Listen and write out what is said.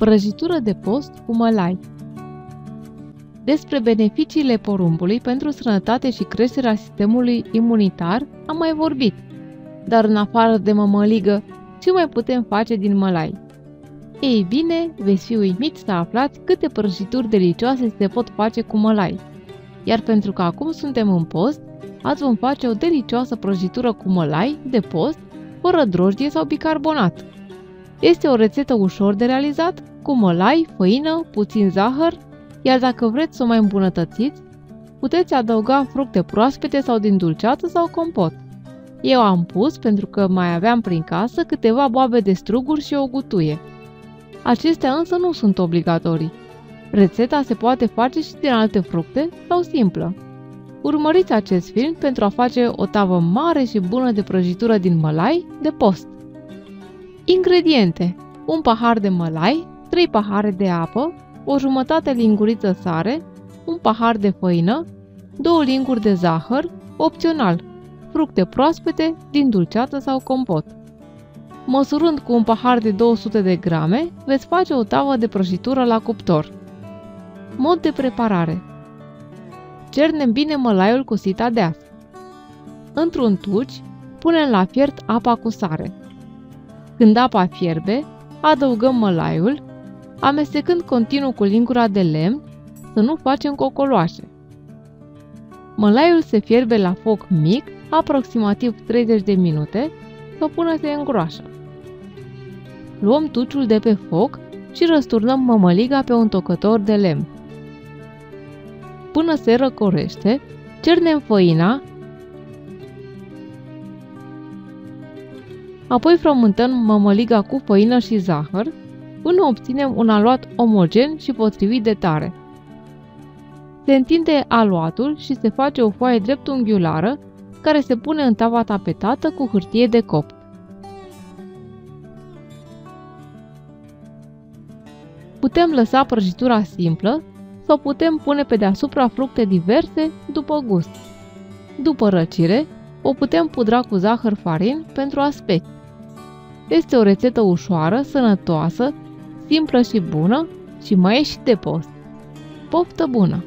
Prăjitură de post cu mălai Despre beneficiile porumbului pentru sănătate și creșterea sistemului imunitar am mai vorbit. Dar în afară de mămăligă, ce mai putem face din mălai? Ei bine, veți fi uimiți să aflați câte prăjituri delicioase se pot face cu mălai. Iar pentru că acum suntem în post, azi vom face o delicioasă prăjitură cu mălai de post, fără drojdie sau bicarbonat. Este o rețetă ușor de realizat, cu mălai, făină, puțin zahăr, iar dacă vreți să o mai îmbunătățiți, puteți adăuga fructe proaspete sau din dulceață sau compot. Eu am pus, pentru că mai aveam prin casă, câteva boabe de struguri și o gutuie. Acestea însă nu sunt obligatorii. Rețeta se poate face și din alte fructe sau simplă. Urmăriți acest film pentru a face o tavă mare și bună de prăjitură din mălai de post. Ingrediente. Un pahar de mălai, 3 pahare de apă, o jumătate linguriță sare, un pahar de făină, 2 linguri de zahăr, opțional, fructe proaspete, din dulceață sau compot. Măsurând cu un pahar de 200 de grame, veți face o tavă de prăjitură la cuptor. Mod de preparare Cernem bine mălaiul cu sita de as. Într-un tuci, punem la fiert apa cu sare. Când apa fierbe, adăugăm mălaiul, amestecând continuu cu lingura de lemn, să nu facem cocoloașe. Mălaiul se fierbe la foc mic, aproximativ 30 de minute, sau până se îngroașă. Luăm tuciul de pe foc și răsturnăm mămăliga pe un tocător de lemn. Până se răcorește, cernem făina, apoi frământăm mămăliga cu făină și zahăr, până obținem un aluat omogen și potrivit de tare. Se întinde aluatul și se face o foaie dreptunghiulară care se pune în tava tapetată cu hârtie de copt. Putem lăsa prăjitura simplă sau putem pune pe deasupra fructe diverse după gust. După răcire, o putem pudra cu zahăr farin pentru aspect. Este o rețetă ușoară, sănătoasă, simplă și bună și mai e și de post. Poftă bună!